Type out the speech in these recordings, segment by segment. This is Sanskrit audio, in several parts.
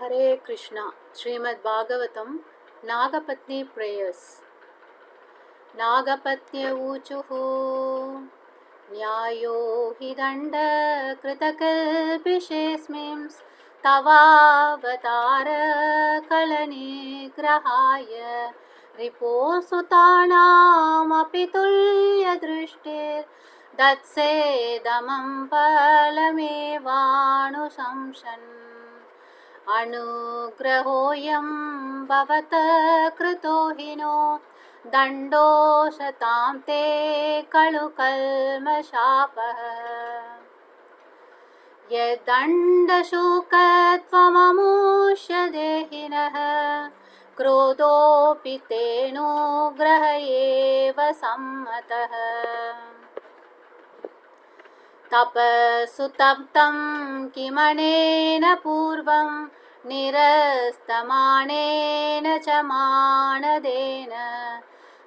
हरे कृष्ण। श्रीमद्भागवतं नागपत्नी प्रेयर्स् नागपत्न्यऊचुः न्यायो हि दण्डकृतकल्पिषेऽस्मिंस्तवावतारकलनिग्रहाय रिपोसुतानामपि तुल्यदृष्टिर्दत्सेदमं फलमेवाणुशंसन् अनुग्रहोऽयं भवत कृतो हि नो दण्डोशतां ते खलु कल्मशापः यद्दण्डशुकत्वममुष्य देहिनः क्रोधोऽपि तेनोग्रह एव सम्मतः। तपसुतप्तं किमनेन पूर्वं निरस्तमानेन च मानदेन।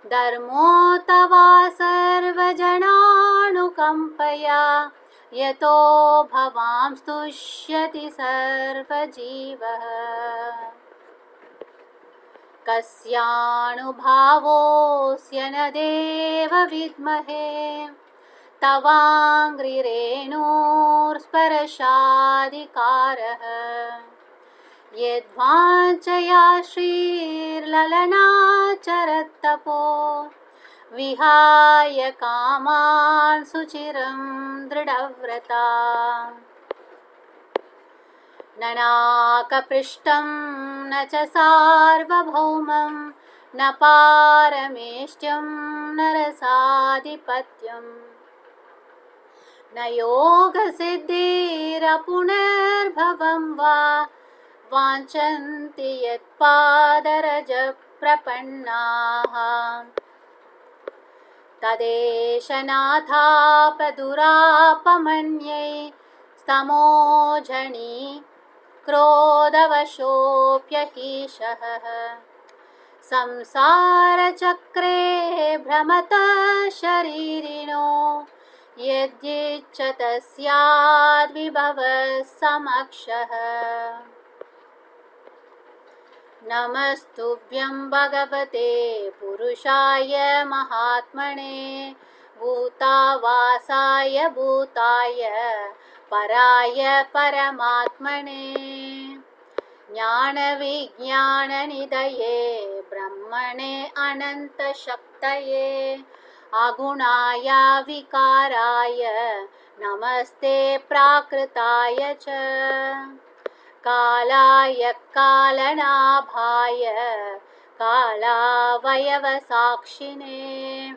धर्मोऽथवा सर्वजनानुकम्पया। यतो भवां स्तुष्यति सर्वजीवः। कस्यानुभावोऽस्य न देव विद्महे। तवाङ्घ्रिरेणोर्स्पर्शाधिकारः यद्वाञ्चया श्रीर्ललनाचरत्तपो विहाय कामान् सुचिरं दृढव्रता। न नाकपृष्ठं न च सार्वभौमं न पारमेष्ट्यं न रसाधिपत्यम् न योगसिद्धिरपुनर्भवं वा वाञ्छन्ति यत्पादरजप्रपन्नाः। तदेशनाथापदुरापमन्यै स्तमोझणी क्रोधवशोऽप्यहीशः संसारचक्रे भ्रमतः शरीरिणो यद्यिच्छत स्याद्विभवः समक्षः नमस्तुभ्यं भगवते पुरुषाय महात्मने भूतावासाय भूताय पराय परमात्मने। ज्ञानविज्ञाननिधये ब्रह्मणे अनन्तशक्तये अगुणाय विकाराय नमस्ते प्राकृताय च कालाय कालनाभाय कालावयवसाक्षिणे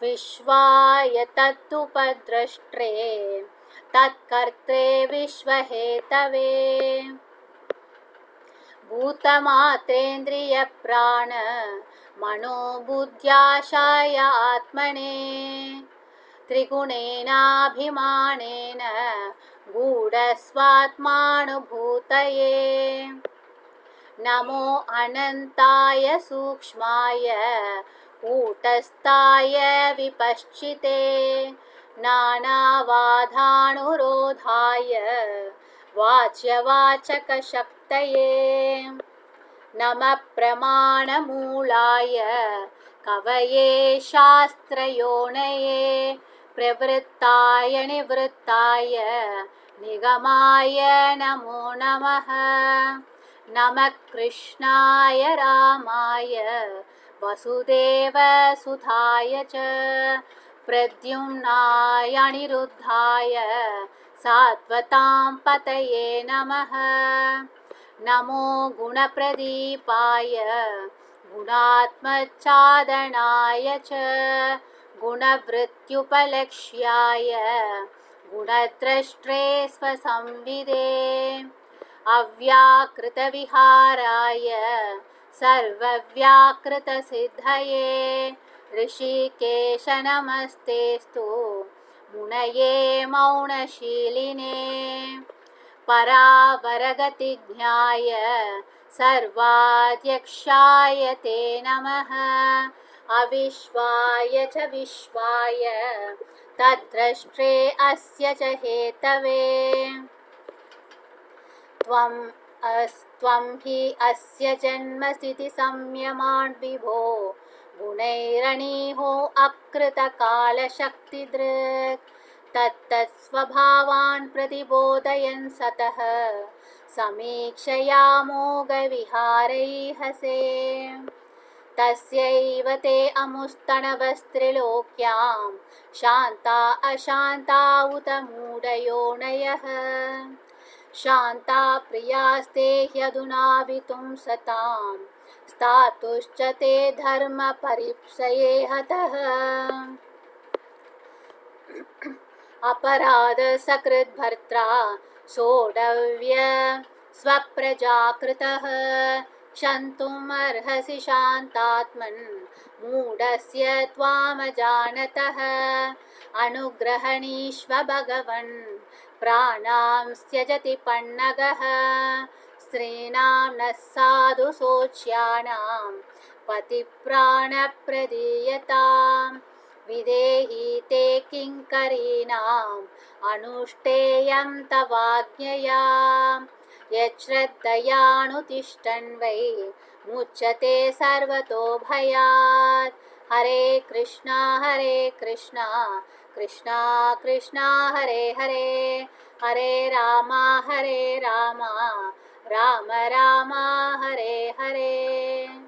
विश्वाय तत्तुपद्रष्ट्रे तत्कर्त्रे विश्वहेतवे। भूतमात्रेन्द्रियप्राण मनोबुद्ध्याशाय आत्मने त्रिगुणेनाभिमानेन गूढस्वात्मानुभूतये। नमो अनन्ताय सूक्ष्माय कूटस्थाय विपश्चिते नानावाधानुरोधाय वाच्यवाचकशक्तये। नमः प्रमाणमूलाय कवये शास्त्रयोनये प्रवृत्ताय निवृत्ताय निगमाय नमो नमः। नमः कृष्णाय रामाय। वसुदेवसुधाय च। प्रद्युम्नाय अनिरुद्धाय। सात्वतां पतये नमः। नमो गुणप्रदीपाय। गुणात्मचादनाय च। गुणवृत्त्युपलक्ष्याय गुणद्रष्ट्रे स्वसंविदे। अव्याकृतविहाराय सर्वव्याकृतसिद्धये। ऋषिकेश नमस्तेस्तु मुनये मौनशीलिने। परावरगतिज्ञाय सर्वाध्यक्षाय ते नमः। अविश्वाय च विश्वाय तद्द्रष्ट्रे अस्य च हेतवे। त्वं अस्त्वं हि अस्य जन्मस्थितिसंयमान् विभो। गुणैरणीहो अकृतकालशक्तिदृक्। तत्तत्स्वभावान् प्रतिबोधयन् सतः। समीक्षयामोघविहारैहसे तस्यैव ते अमुस्तणवस्त्रिलोक्यां शान्ता अशान्ता उत मूढयोनयः शान्ता प्रियास्ते ह्यधुनावितुं सतां स्थातुश्च ते धर्मपरीप्सये हतः। अपराधसकृद्भर्त्रा सोढव्य स्वप्रजाकृतः क्षन्तुमर्हसि शान्तात्मन् मूढस्य त्वामजानतः। अनुग्रहणीष्व भगवन् प्राणां त्यजति पन्नगः। स्त्रीणां नः साधु शोच्यानां पतिप्राणप्रदीयताम्। विदेहि ते किङ्करीणाम् अनुष्ठेयं तवाज्ञया यच्छ्रद्धयानुतिष्ठन् वै। मुच्यते सर्वतो भयात्। हरे कृष्णा हरे कृष्णा। कृष्णा कृष्णा हरे हरे। हरे रामा हरे रामा। राम रामा हरे हरे